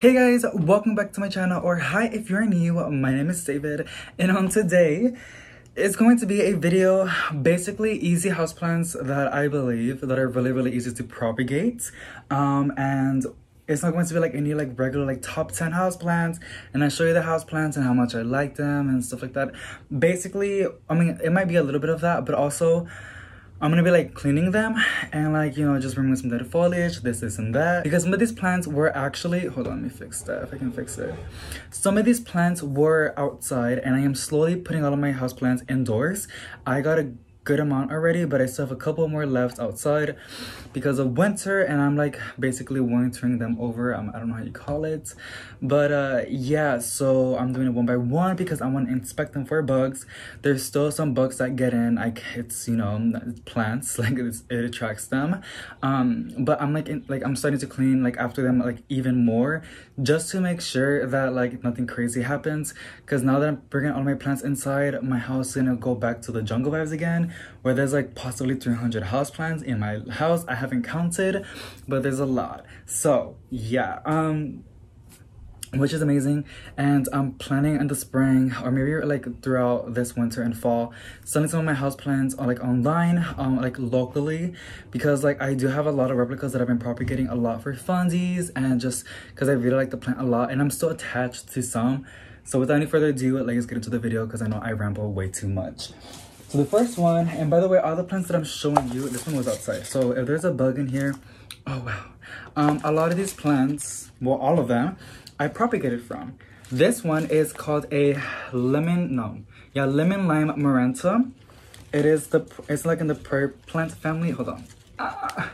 Hey guys, welcome back to my channel, or hi if you're new, my name is David, and on today, it's going to be a video, basically easy houseplants that I believe that are really, really easy to propagate, um, and it's not going to be like any like regular like top 10 houseplants, and I show you the houseplants and how much I like them and stuff like that. Basically, I mean, it might be a little bit of that, but also, I'm gonna be like cleaning them and like, you know, just removing some dead foliage, this, this, and that. Because some of these plants were actually, hold on, let me fix that if I can fix it. Some of these plants were outside and I am slowly putting all of my house plants indoors. I got a good amount already, but I still have a couple more left outside because of winter and I'm like basically wintering them over. Um, I don't know how you call it. But uh, yeah, so I'm doing it one by one because I want to inspect them for bugs. There's still some bugs that get in. Like it's, you know, plants, like it attracts them. Um, but I'm like, in, like I'm starting to clean like after them like even more just to make sure that like nothing crazy happens. Because now that I'm bringing all my plants inside, my house is gonna go back to the jungle vibes again where there's like possibly 300 houseplants in my house. I haven't counted, but there's a lot. So yeah, um, which is amazing and i'm planning in the spring or maybe like throughout this winter and fall selling some of my house plants on like online um like locally because like i do have a lot of replicas that i've been propagating a lot for funsies and just because i really like the plant a lot and i'm still attached to some so without any further ado let's get into the video because i know i ramble way too much so the first one, and by the way, all the plants that I'm showing you, this one was outside. So if there's a bug in here, oh wow. Um, a lot of these plants, well, all of them, I propagated from. This one is called a lemon, no, yeah, lemon lime maranta. It is the, it's like in the prayer plant family. Hold on. Ah.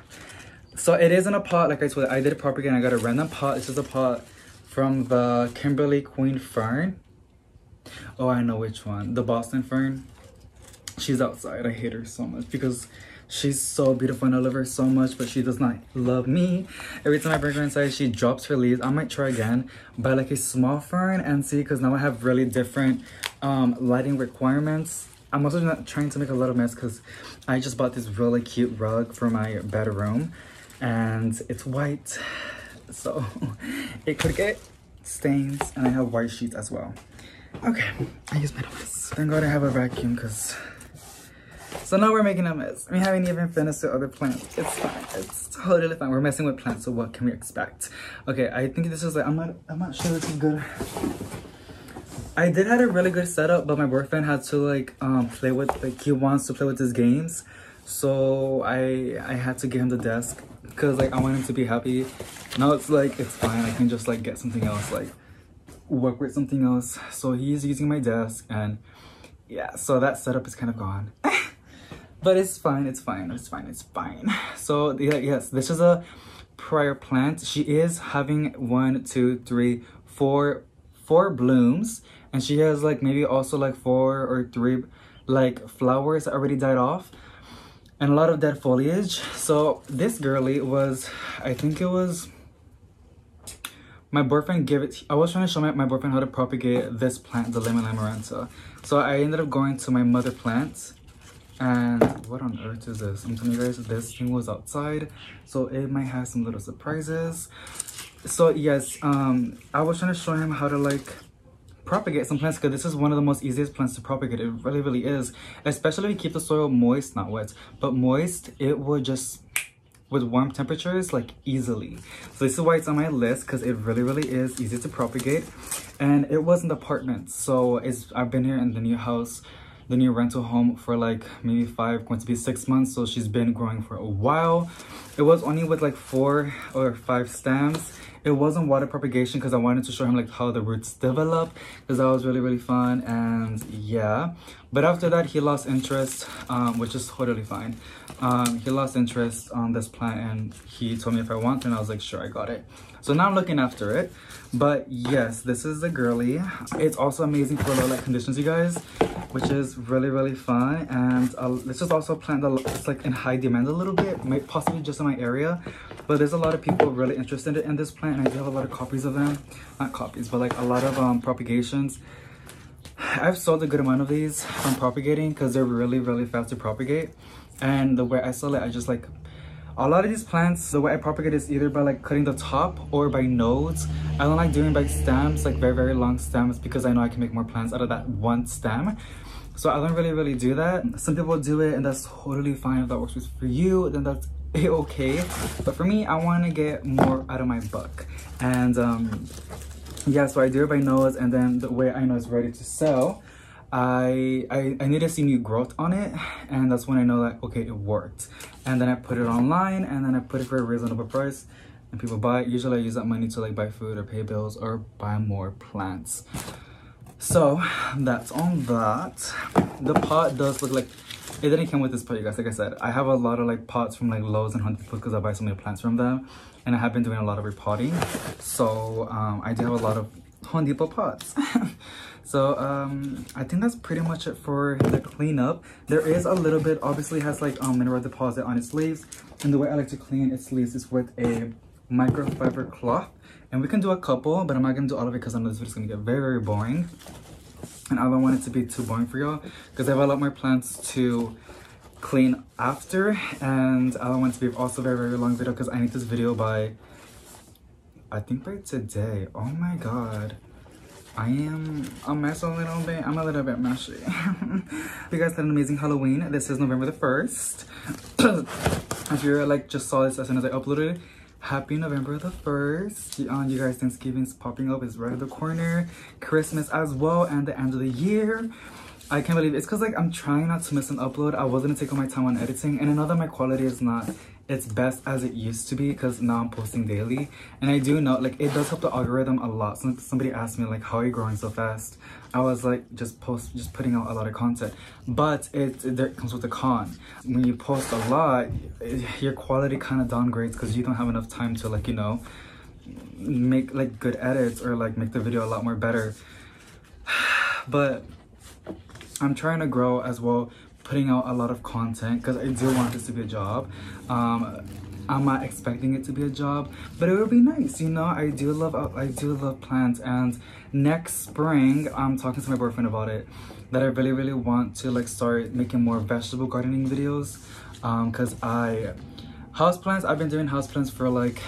So it is in a pot, like I told you, I did propagate and I got a random pot. This is a pot from the Kimberly Queen Fern. Oh, I know which one. The Boston Fern she's outside. I hate her so much because she's so beautiful and I love her so much, but she does not love me. Every time I bring her inside, she drops her leaves. I might try again, buy like a small fern and see because now I have really different um, lighting requirements. I'm also not trying to make a little mess because I just bought this really cute rug for my bedroom and it's white. So it could get stains and I have white sheets as well. Okay, I use my mess. Thank God I have a vacuum because so now we're making a mess. We haven't even finished the other plants. It's fine. It's totally fine. We're messing with plants, so what can we expect? Okay, I think this is like, I'm not, I'm not sure this is good. I did have a really good setup, but my boyfriend had to like um, play with, like he wants to play with his games. So I I had to give him the desk because like I want him to be happy. Now it's like, it's fine. I can just like get something else, like work with something else. So he's using my desk and yeah, so that setup is kind of gone. but it's fine it's fine it's fine it's fine. So yeah, uh, yes this is a prayer plant. She is having one two three four four blooms. And she has like maybe also like four or three like flowers already died off. And a lot of dead foliage. So this girly was i think it was my boyfriend gave it i was trying to show my, my boyfriend how to propagate this plant the lemon amaranta so i ended up going to my mother plants and what on earth is this? I'm telling you guys this thing was outside so it might have some little surprises. So yes um i was trying to show him how to like propagate some plants because this is one of the most easiest plants to propagate. It really really is. Especially if you keep the soil moist not wet but moist it will just with warm temperatures like easily. So this is why it's on my list because it really really is easy to propagate. And it was an apartment so it's i've been here in the new house the new rental home for like maybe five, going to be six months. So she's been growing for a while. It was only with like four or five stems. It wasn't water propagation because I wanted to show him like how the roots develop because that was really, really fun. And yeah, but after that, he lost interest, um, which is totally fine. Um, he lost interest on this plant and he told me if I want and I was like, sure, I got it. So now I'm looking after it. But yes, this is the girly. It's also amazing for low light conditions, you guys which is really really fun and uh, this is also a plant that it's like in high demand a little bit might possibly just in my area but there's a lot of people really interested in this plant and i do have a lot of copies of them not copies but like a lot of um, propagations i've sold a good amount of these from propagating because they're really really fast to propagate and the way i sell it i just like a lot of these plants the way i propagate is either by like cutting the top or by nodes. I don't like doing by stems like very very long stems because i know i can make more plants out of that one stem. So i don't really really do that. Some people do it and that's totally fine if that works for you then that's okay. But for me i want to get more out of my book. And um yeah so i do it by nodes and then the way i know it's ready to sell I, I, I need to see new growth on it and that's when I know that okay it worked and then I put it online and then I put it for a reasonable price and people buy it. Usually I use that money to like buy food or pay bills or buy more plants. So that's on that. The pot does look like it didn't come with this pot you guys like I said I have a lot of like pots from like Lowe's and Home Depot because I buy so many plants from them and I have been doing a lot of repotting so um, I do have a lot of Home Depot pots so um i think that's pretty much it for the cleanup. There is a little bit obviously has like um mineral deposit on its leaves and the way i like to clean its leaves is with a microfiber cloth. And we can do a couple but i'm not gonna do all of it because i know this video is gonna get very very boring. And i don't want it to be too boring for y'all because i have a lot more plants to clean after and i don't want it to be also very very long video because i need this video by i think by today. Oh my god I am a mess a little bit. I'm a little bit messy. you guys had an amazing Halloween. This is November the 1st. if you're like just saw this as soon as I uploaded it, happy November the 1st. Um, you guys, Thanksgiving's popping up. It's right at the corner. Christmas as well and the end of the year. I can't believe it. it's because like I'm trying not to miss an upload. I was gonna take all my time on editing and I know that my quality is not its best as it used to be because now I'm posting daily and I do know like it does help the algorithm a lot. So somebody asked me like how are you growing so fast? I was like just post just putting out a lot of content but it, it there comes with a con. When you post a lot it, your quality kind of downgrades because you don't have enough time to like you know make like good edits or like make the video a lot more better but I'm trying to grow as well putting out a lot of content because I do want this to be a job. Um, I'm not expecting it to be a job, but it would be nice, you know. I do love I do love plants, and next spring I'm talking to my boyfriend about it. That I really really want to like start making more vegetable gardening videos, um, cause I house plants. I've been doing house plants for like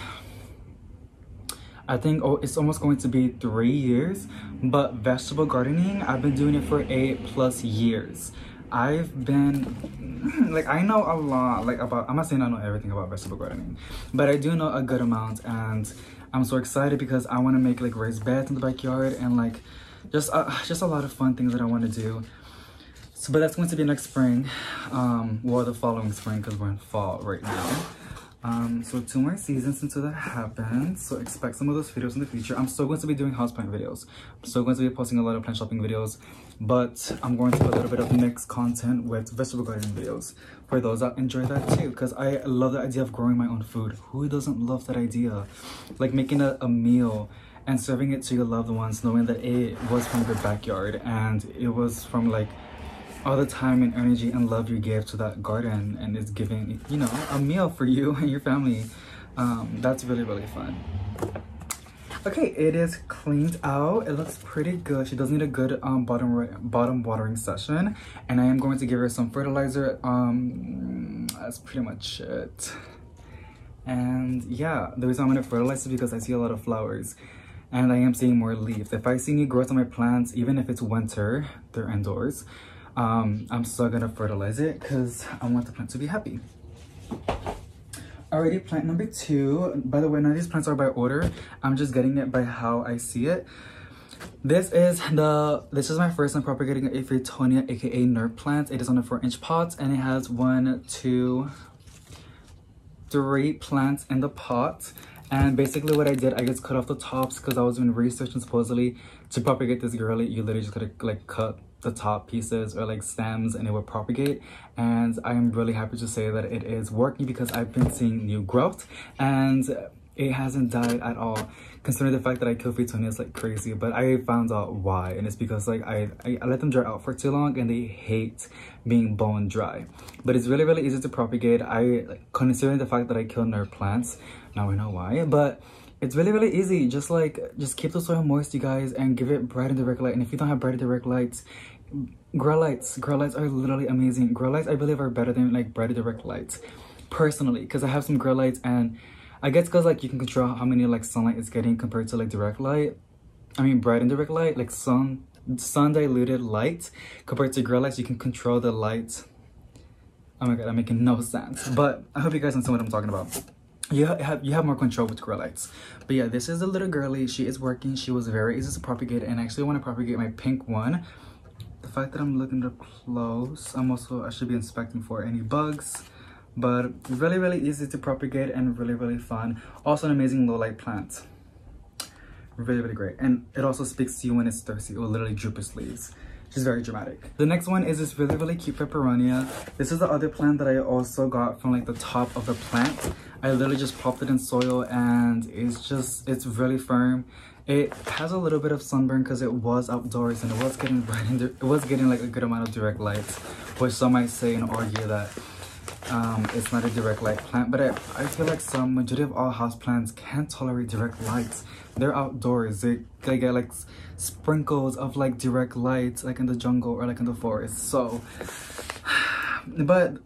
I think oh, it's almost going to be three years, but vegetable gardening I've been doing it for eight plus years. I've been like I know a lot like about I'm not saying I know everything about vegetable gardening, but I do know a good amount and I'm so excited because I want to make like raised beds in the backyard and like just uh, just a lot of fun things that I want to do. So but that's going to be next spring, um, well the following spring because we're in fall right now. Um, so two more seasons until that happens. So expect some of those videos in the future. I'm still going to be doing houseplant videos. I'm still going to be posting a lot of plant shopping videos, but I'm going to do a little bit of mixed content with vegetable gardening videos for those that enjoy that too. Because I love the idea of growing my own food. Who doesn't love that idea? Like making a, a meal and serving it to your loved ones, knowing that it was from your backyard and it was from like all the time and energy and love you gave to that garden and it's giving you know a meal for you and your family um, that's really really fun. Okay it is cleaned out. It looks pretty good. She does need a good um, bottom bottom watering session. And i am going to give her some fertilizer um that's pretty much it. And yeah the reason i'm to fertilize is because i see a lot of flowers and i am seeing more leaves. If i see new growth on my plants even if it's winter they're indoors um, I'm still gonna fertilize it because I want the plant to be happy. Alrighty, plant number two. By the way, none of these plants are by order. I'm just getting it by how I see it. This is the this is my first time propagating a Fittonia, aka nerve plant. It is on a four inch pot and it has one, two, three plants in the pot. And basically what I did, I just cut off the tops because I was doing research and supposedly to propagate this girly, you literally just gotta like cut the top pieces or like stems and it will propagate. And I am really happy to say that it is working because I've been seeing new growth and it hasn't died at all. Considering the fact that I kill Fittonias like crazy but I found out why. And it's because like I, I, I let them dry out for too long and they hate being bone dry. But it's really really easy to propagate. I considering the fact that I kill nerve plants now I know why but it's really really easy. Just like just keep the soil moist you guys and give it bright and direct light. And if you don't have bright and direct lights grow lights grow lights are literally amazing grow lights i believe are better than like bright direct lights personally because I have some grow lights and I guess because like you can control how many like sunlight is getting compared to like direct light. I mean bright and direct light, like sun sun diluted light compared to grow lights, you can control the light. Oh my god, I'm making no sense. But I hope you guys understand what I'm talking about. You have you have more control with grow lights. But yeah, this is a little girly. She is working. She was very easy to propagate, and I actually want to propagate my pink one. Fact that I'm looking up close, I'm also I should be inspecting for any bugs but really really easy to propagate and really really fun also an amazing low light plant really really great and it also speaks to you when it's thirsty it will literally droop its leaves She's very dramatic. The next one is this really, really cute peperomia. This is the other plant that I also got from like the top of the plant. I literally just popped it in soil and it's just, it's really firm. It has a little bit of sunburn because it was outdoors and it was getting bright and it was getting like a good amount of direct light, which some might say and argue that um, it's not a direct light plant, but I, I feel like some majority of all house plants can't tolerate direct lights. They're outdoors. They, they get like sprinkles of like direct lights like in the jungle or like in the forest. So, but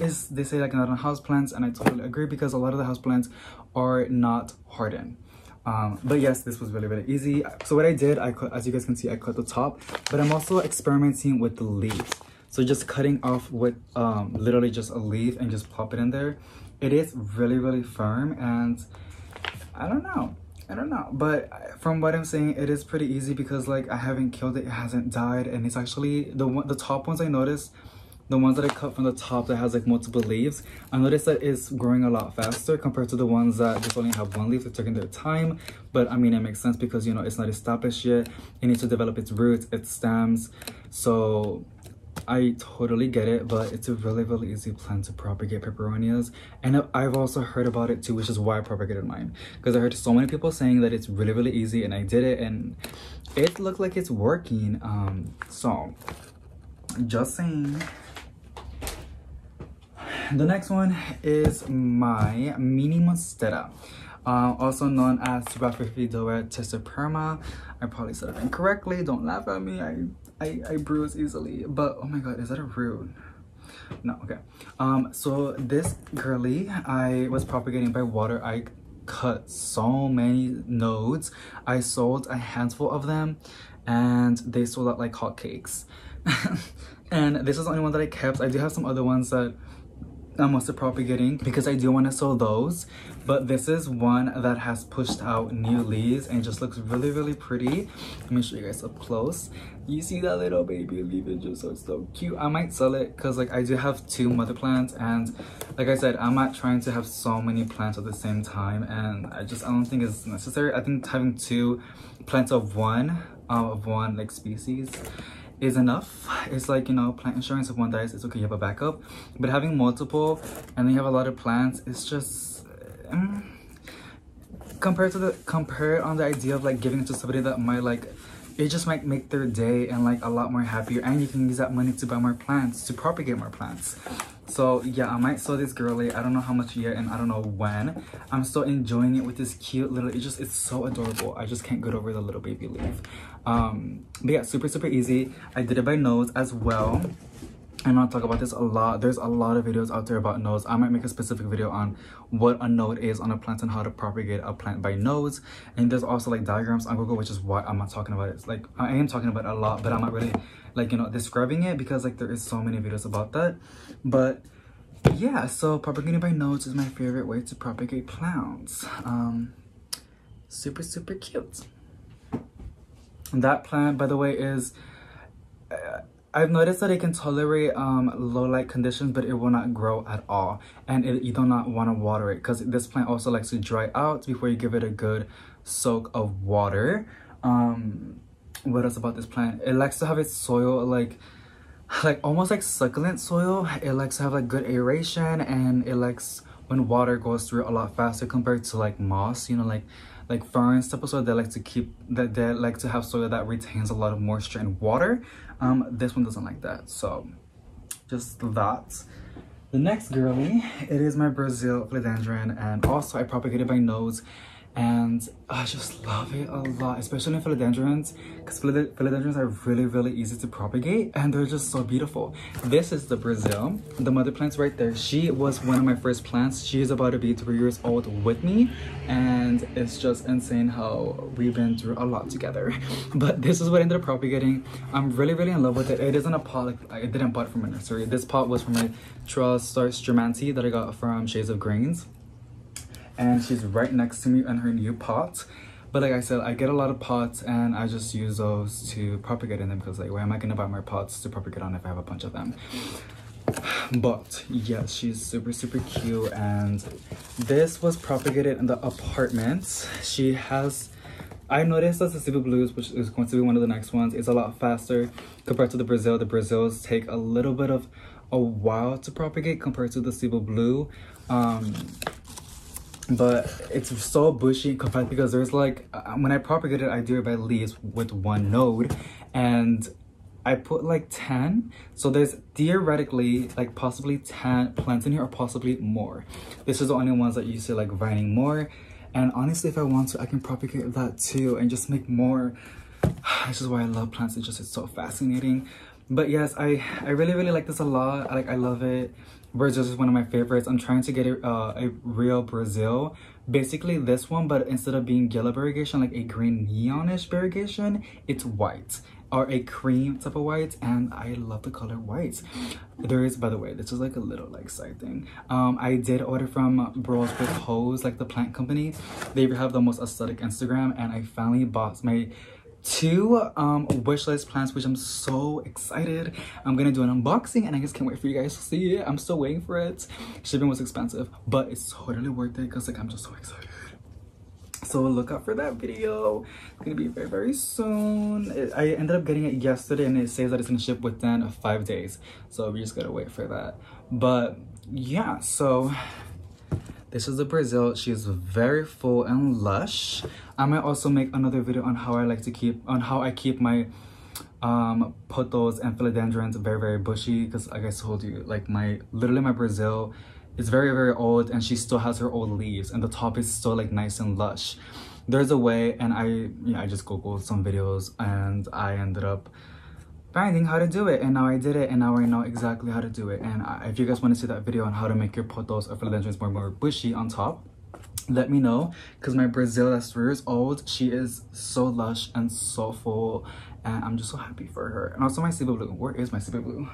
is they say like not on house plants, and I totally agree because a lot of the house plants are not hardened. Um, but yes, this was really, really easy. So what I did, I cut, as you guys can see, I cut the top, but I'm also experimenting with the leaves. So just cutting off with um, literally just a leaf and just pop it in there. It is really, really firm and I don't know. I don't know. But from what I'm saying, it is pretty easy because like I haven't killed it. It hasn't died. And it's actually, the one, the top ones I noticed, the ones that I cut from the top that has like multiple leaves, I noticed that it's growing a lot faster compared to the ones that just only have one leaf. They're taking their time. But I mean, it makes sense because, you know, it's not established yet. It needs to develop its roots, its stems. So I totally get it, but it's a really, really easy plant to propagate peperomias. And I've also heard about it too, which is why I propagated mine. Because I heard so many people saying that it's really, really easy and I did it and it looked like it's working. Um, so, just saying. The next one is my Mini Monstera. Uh, also known as Rhaphidophora tesseperma. I probably said it incorrectly. Don't laugh at me. I I, I bruise easily. But oh my god, is that a rude? No, okay. Um, so this girly, I was propagating by water. I cut so many nodes. I sold a handful of them and they sold out like hotcakes. and this is the only one that I kept. I do have some other ones that I'm also propagating? Because I do want to sell those but this is one that has pushed out new leaves and just looks really really pretty. Let me show you guys up close. You see that little baby leaf? It just looks so cute. I might sell it because like i do have two mother plants and like i said i'm not trying to have so many plants at the same time and i just i don't think it's necessary. I think having two plants of one uh, of one like species is enough. It's like you know plant insurance if one dies it's okay you have a backup. But having multiple and then you have a lot of plants it's just um, compared to the compare on the idea of like giving it to somebody that might like it just might make their day and like a lot more happier. And you can use that money to buy more plants to propagate more plants. So yeah i might sell this girly i don't know how much yet and i don't know when. I'm still enjoying it with this cute little it just it's so adorable. I just can't get over the little baby leaf um but yeah super super easy i did it by nodes as well I'm gonna talk about this a lot. There's a lot of videos out there about nodes. I might make a specific video on what a node is on a plant and how to propagate a plant by nodes. And there's also like diagrams on Google, which is why I'm not talking about it. It's like I am talking about a lot, but I'm not really like, you know, describing it because like there is so many videos about that. But yeah, so propagating by nodes is my favorite way to propagate plants. Um, super, super cute. That plant, by the way, is... Uh, I've noticed that it can tolerate um, low light conditions, but it will not grow at all. And it, you do not want to water it because this plant also likes to dry out before you give it a good soak of water. Um, what else about this plant? It likes to have its soil like like almost like succulent soil. It likes to have like good aeration and it likes when water goes through a lot faster compared to like moss, you know, like like ferns type of soil they like to keep that they like to have soil that retains a lot of moisture and water um this one doesn't like that. So just that. The next girly it is my brazil philodendron and also i propagated by nodes and I just love it a lot, especially in philodendrons, because philodendrons are really, really easy to propagate, and they're just so beautiful. This is the Brazil, the mother plant's right there. She was one of my first plants. She is about to be three years old with me, and it's just insane how we've been through a lot together. But this is what I ended up propagating. I'm really, really in love with it. It isn't a pot, like, I didn't buy it from a nursery. This pot was from my Triostar Stromanthe that I got from Shades of Greens and she's right next to me in her new pot but like I said, I get a lot of pots and I just use those to propagate in them because like why am I gonna buy more pots to propagate on if I have a bunch of them? But yes, she's super super cute and this was propagated in the apartment. She has I noticed that the Cebu Blues, which is going to be one of the next ones, is a lot faster compared to the Brazil. The Brazils take a little bit of a while to propagate compared to the Cebu Blue. Um, but it's so bushy and compared because there's like uh, when I propagate it I do it by leaves with one node and I put like 10 so there's theoretically like possibly 10 plants in here or possibly more. This is the only ones that you see like vining more. And honestly if I want to I can propagate that too and just make more. This is why I love plants. It's just it's so fascinating. But yes I I really really like this a lot. Like I love it Brazil is one of my favorites. I'm trying to get a, uh, a real Brazil. Basically this one, but instead of being yellow variegation, like a green neonish variegation, it's white or a cream type of white and I love the color white. There is, by the way, this is like a little like side thing. Um, I did order from Bros with Hose, like the plant company. They have the most aesthetic Instagram and I finally bought my two um wish list plants which i'm so excited. I'm gonna do an unboxing and i just can't wait for you guys to see it. I'm still waiting for it. Shipping was expensive but it's totally worth it because like i'm just so excited. So look out for that video. It's gonna be very very soon. I ended up getting it yesterday and it says that it's gonna ship within five days. So we just gotta wait for that. But yeah so this is the Brazil. She's very full and lush. I might also make another video on how I like to keep, on how I keep my um, pothos and philodendrons very, very bushy. Because like I told you, like my, literally my Brazil is very, very old and she still has her old leaves and the top is still like nice and lush. There's a way and I, yeah, I just Googled some videos and I ended up finding how to do it and now I did it and now I know exactly how to do it. And I, if you guys want to see that video on how to make your pothos or philodendrons more more bushy on top let me know. Because my Brazil that's three years old she is so lush and so full and I'm just so happy for her. And also my Cebu Blue where is my Cebu Blue?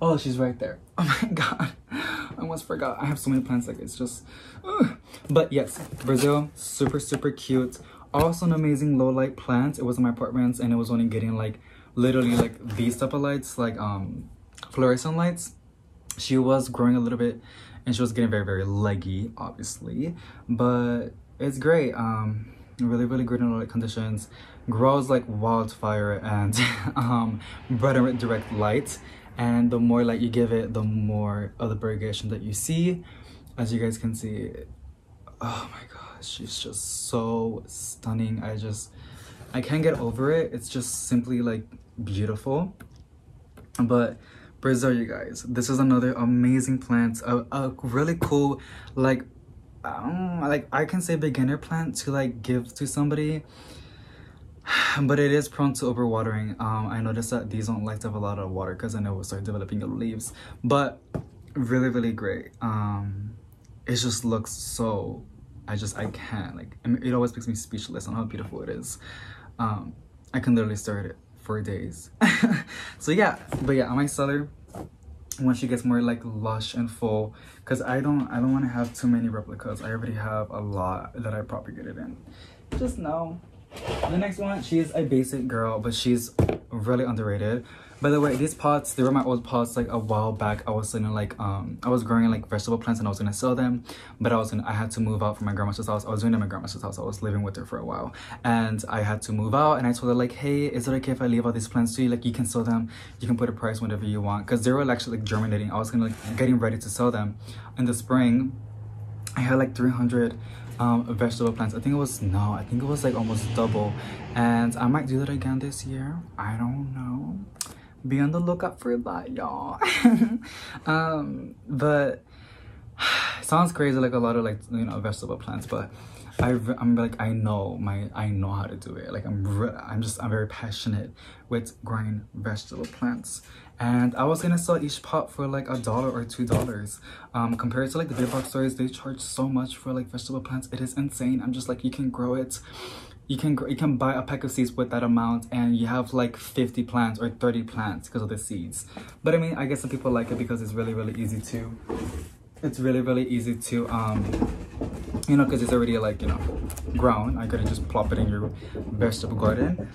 Oh she's right there. Oh my god. I almost forgot. I have so many plants like it's just ugh. but yes Brazil super super cute also an amazing low light plant. It was in my apartments and it was only getting like literally like these type of lights like um fluorescent lights. She was growing a little bit and she was getting very very leggy obviously. But it's great um really really good in low light conditions. Grows like wildfire and um bright direct light. And the more light you give it the more of the variegation that you see. As you guys can see oh my god she's just so stunning. I just i can't get over it. It's just simply like beautiful. But Brazil, you guys, this is another amazing plant, a, a really cool, like, um, like I can say beginner plant to like give to somebody, but it is prone to overwatering. Um, I noticed that these don't like to have a lot of water because I know it start developing yellow leaves, but really, really great. Um, it just looks so I just, I can't, like, it always makes me speechless on how beautiful it is. Um, I can literally stare at it for days. so yeah, but yeah, on my cellar, once she gets more like lush and full, because I don't, I don't want to have too many replicas. I already have a lot that I propagated in. Just know. The next one, she is a basic girl, but she's really underrated. By the way, these pots, they were my old pots like a while back. I was gonna like, um, I was growing like vegetable plants and I was gonna sell them, but I was gonna, I had to move out from my grandma's house. I was doing it at my grandma's house. I was living with her for a while and I had to move out and I told her like, hey, is it okay if I leave all these plants to you? Like you can sell them, you can put a price whatever you want. Cause they were actually like germinating. I was gonna like getting ready to sell them in the spring. I had like 300 um, vegetable plants. I think it was, no, I think it was like almost double. And I might do that again this year. I don't know be on the lookout for that y'all um but sounds crazy like a lot of like you know vegetable plants but I, i'm like i know my i know how to do it. Like i'm i'm just i'm very passionate with growing vegetable plants. And i was gonna sell each pot for like a dollar or two dollars. Um compared to like the big box stores they charge so much for like vegetable plants. It is insane. I'm just like you can grow it. You can you can buy a pack of seeds with that amount and you have like 50 plants or 30 plants because of the seeds. But i mean i guess some people like it because it's really really easy to it's really really easy to um you know because it's already like you know ground. I could just plop it in your vegetable garden.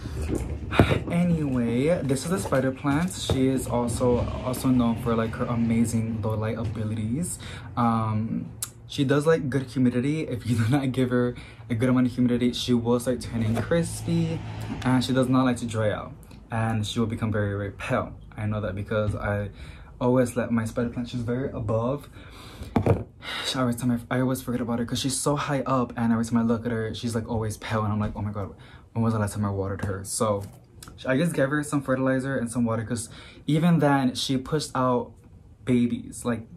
Anyway this is a spider plant. She is also also known for like her amazing low light abilities. Um she does like good humidity. If you do not give her a good amount of humidity she will start turning crispy and she does not like to dry out and she will become very very pale. I know that because i always let my spider plant she's very above. Every time I, I always forget about her because she's so high up and every time I look at her she's like always pale and I'm like oh my god when was the last time I watered her? So I just gave her some fertilizer and some water because even then she pushed out babies like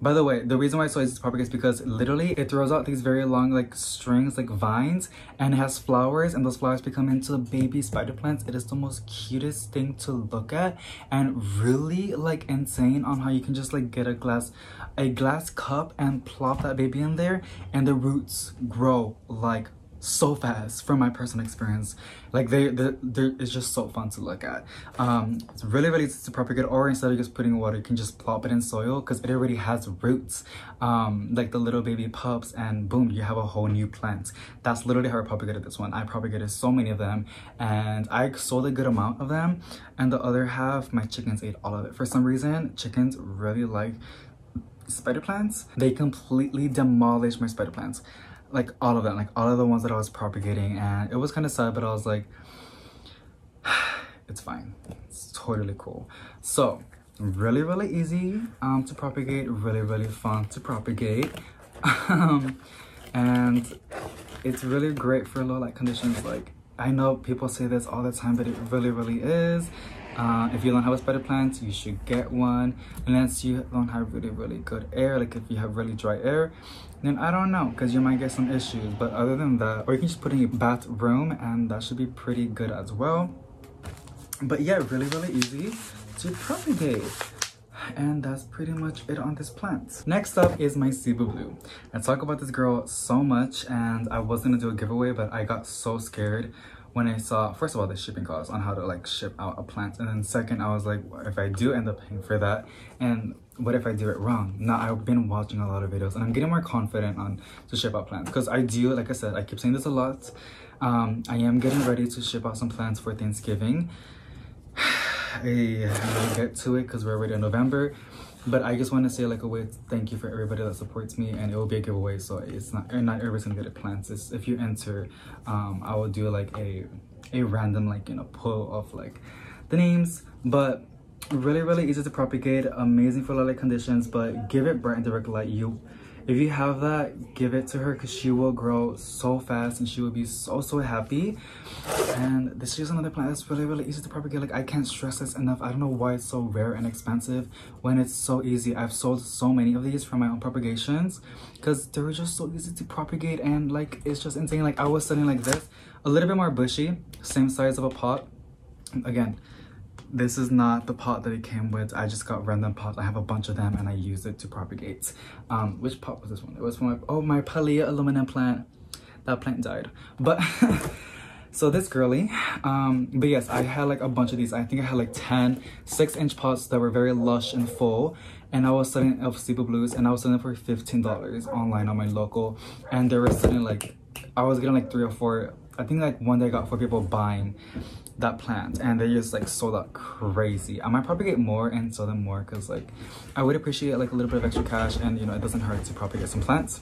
by the way, the reason why I this propagate is because literally it throws out these very long like strings, like vines, and has flowers, and those flowers become into baby spider plants. It is the most cutest thing to look at, and really like insane on how you can just like get a glass, a glass cup and plop that baby in there, and the roots grow like so fast from my personal experience. Like they they it's just so fun to look at. Um it's really really to propagate or instead of just putting water you can just plop it in soil because it already has roots. Um like the little baby pups and boom you have a whole new plant. That's literally how i propagated this one. I propagated so many of them and i sold a good amount of them and the other half my chickens ate all of it. For some reason chickens really like spider plants. They completely demolished my spider plants like all of them like all of the ones that i was propagating and it was kind of sad but i was like it's fine. It's totally cool. So really really easy um to propagate really really fun to propagate. Um and it's really great for low light conditions like i know people say this all the time but it really really is. Uh, if you don't have a spider plant, you should get one. Unless you don't have really, really good air, like if you have really dry air, then I don't know, because you might get some issues. But other than that, or you can just put in your bathroom and that should be pretty good as well. But yeah, really, really easy to propagate. And that's pretty much it on this plant. Next up is my Cebu Blue. I talk about this girl so much and I was gonna do a giveaway, but I got so scared when I saw, first of all, the shipping costs on how to like ship out a plant. And then second, I was like, if I do end up paying for that, and what if I do it wrong? Now I've been watching a lot of videos and I'm getting more confident on to ship out plants because I do, like I said, I keep saying this a lot. Um, I am getting ready to ship out some plants for Thanksgiving. I will get to it because we're already in November but i just want to say like a way thank you for everybody that supports me and it will be a giveaway so it's not not everybody's gonna get a plants it's, if you enter um i will do like a a random like you know pull of like the names but really really easy to propagate amazing for light conditions but give it bright and direct light you. If you have that give it to her because she will grow so fast and she will be so so happy. And this is another plant that's really really easy to propagate. Like i can't stress this enough. I don't know why it's so rare and expensive when it's so easy. I've sold so many of these from my own propagations because they're just so easy to propagate and like it's just insane. Like i was selling like this a little bit more bushy same size of a pot. Again this is not the pot that it came with. I just got random pots i have a bunch of them and i use it to propagate. Um which pot was this one? It was from my oh my Pilea aluminum plant. That plant died. But so this girly um but yes i had like a bunch of these. I think i had like 10 six inch pots that were very lush and full. And i was selling of Cebu blues and i was selling for 15 dollars online on my local. And they were selling like i was getting like three or four i think like one day i got four people buying that plant and they just like sold out crazy. I might probably get more and sell them more because like i would appreciate like a little bit of extra cash and you know it doesn't hurt to propagate some plants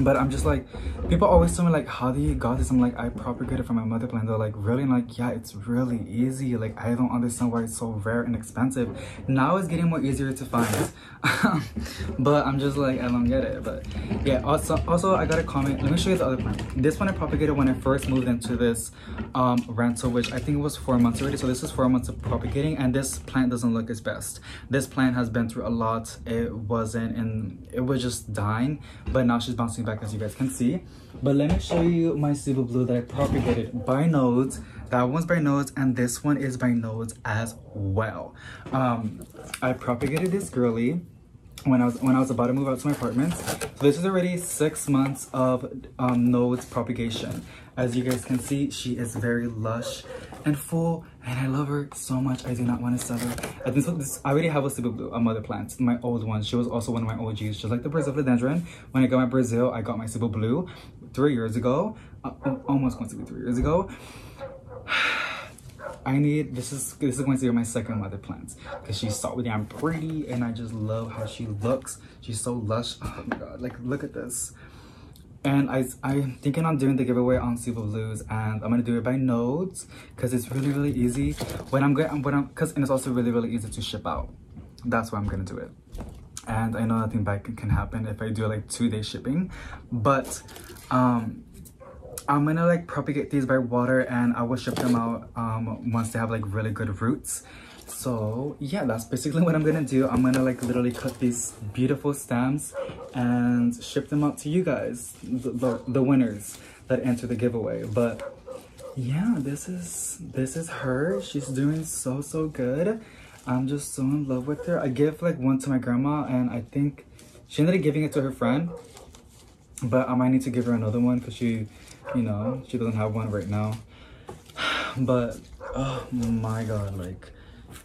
but I'm just like, people always tell me like, how do you got this? I'm like, I propagated from my mother plant. They're like, really? Like, yeah, it's really easy. Like, I don't understand why it's so rare and expensive. Now it's getting more easier to find. but I'm just like, I don't get it. But yeah, also, also I got a comment. Let me show you the other plant. This one I propagated when I first moved into this um, rental, which I think was four months already. So this is four months of propagating and this plant doesn't look its best. This plant has been through a lot. It wasn't and it was just dying, but now she's bouncing back as you guys can see. But let me show you my Cebu Blue that I propagated by nodes. That one's by nodes and this one is by nodes as well. Um, I propagated this girly when I was when I was about to move out to my apartment. So this is already six months of um, nodes propagation. As you guys can see, she is very lush and full and I love her so much. I do not want to sell her. I think so this, I already have a Cebu Blue, a mother plant, my old one. She was also one of my OGs, just like the Brazil philodendron. When I got my Brazil, I got my Cebu Blue three years ago, uh, almost going to be three years ago. I need this is this is going to be my second mother plant because she's so damn pretty and I just love how she looks. She's so lush. Oh my god, like look at this. And I, I'm thinking on doing the giveaway on Cebu Blues and I'm gonna do it by nodes because it's really, really easy. When I'm going, when I'm, cause, and it's also really, really easy to ship out. That's why I'm gonna do it. And I know nothing bad can happen if I do like two day shipping, but um, I'm gonna like propagate these by water and I will ship them out um, once they have like really good roots so yeah that's basically what i'm gonna do. I'm gonna like literally cut these beautiful stems and ship them out to you guys the, the, the winners that enter the giveaway. But yeah this is this is her. She's doing so so good. I'm just so in love with her. I gave like one to my grandma and i think she ended up giving it to her friend but i might need to give her another one because she you know she doesn't have one right now. But oh my god like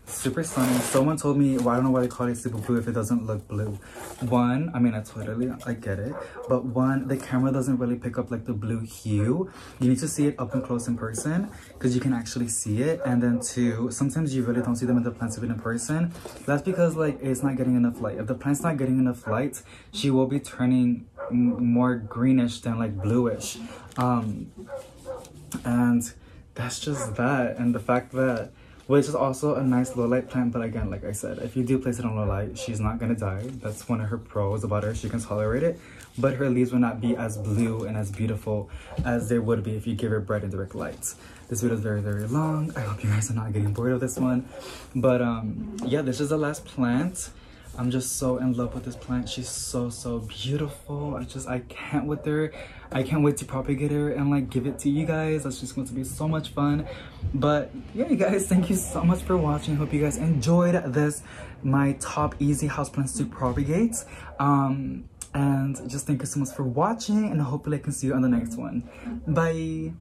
super stunning. Someone told me well i don't know why they call it Cebu blue if it doesn't look blue? One i mean i totally i get it. But one the camera doesn't really pick up like the blue hue. You need to see it up and close in person because you can actually see it. And then two sometimes you really don't see them in the plants even in person. That's because like it's not getting enough light. If the plant's not getting enough light she will be turning more greenish than like bluish. Um and that's just that. And the fact that which is also a nice low light plant but again like i said if you do place it on low light she's not gonna die that's one of her pros about her she can tolerate it but her leaves will not be as blue and as beautiful as they would be if you give her bright and direct light this video is very very long i hope you guys are not getting bored of this one but um yeah this is the last plant I'm just so in love with this plant. She's so, so beautiful. I just, I can't with her. I can't wait to propagate her and like give it to you guys. That's just going to be so much fun. But yeah, you guys, thank you so much for watching. Hope you guys enjoyed this, my top easy houseplants to propagate. Um, and just thank you so much for watching and hopefully I can see you on the next one. Bye!